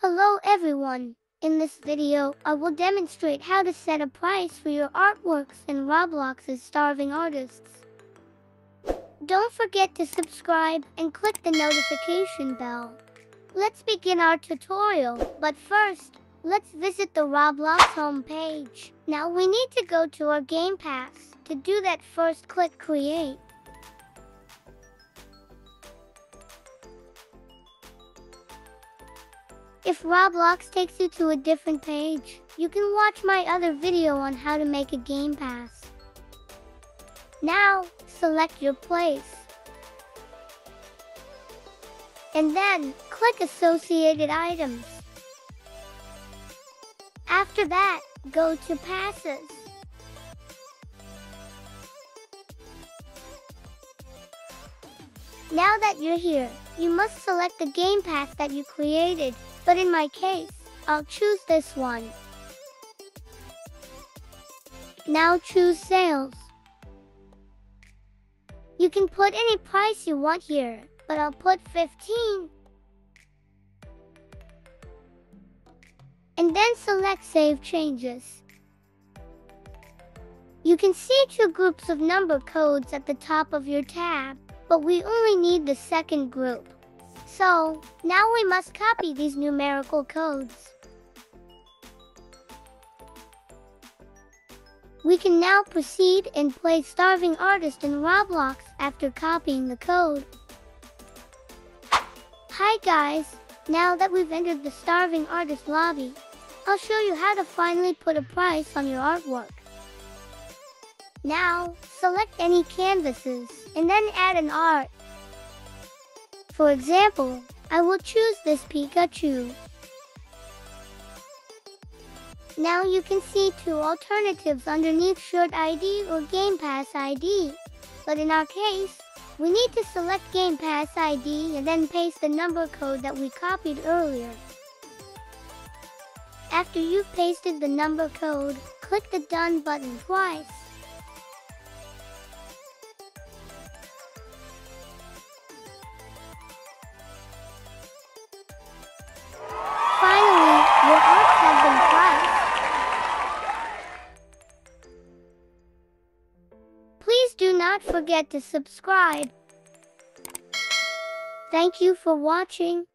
Hello everyone! In this video, I will demonstrate how to set a price for your artworks in Roblox's Starving Artists. Don't forget to subscribe and click the notification bell. Let's begin our tutorial, but first, let's visit the Roblox homepage. Now we need to go to our Game Pass. To do that first click Create. If Roblox takes you to a different page, you can watch my other video on how to make a Game Pass. Now, select your place. And then, click Associated Items. After that, go to Passes. Now that you're here, you must select the Game Pass that you created, but in my case, I'll choose this one. Now choose Sales. You can put any price you want here, but I'll put 15. And then select Save Changes. You can see two groups of number codes at the top of your tab, but we only need the second group. So, now we must copy these numerical codes. We can now proceed and play Starving Artist in Roblox after copying the code. Hi guys! Now that we've entered the Starving Artist lobby, I'll show you how to finally put a price on your artwork. Now, select any canvases and then add an art. For example, I will choose this Pikachu. Now you can see two alternatives underneath Shirt ID or Game Pass ID. But in our case, we need to select Game Pass ID and then paste the number code that we copied earlier. After you've pasted the number code, click the Done button twice. Finally, your arts have been priced. Please do not forget to subscribe. Thank you for watching.